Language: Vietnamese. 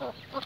Mm-hmm.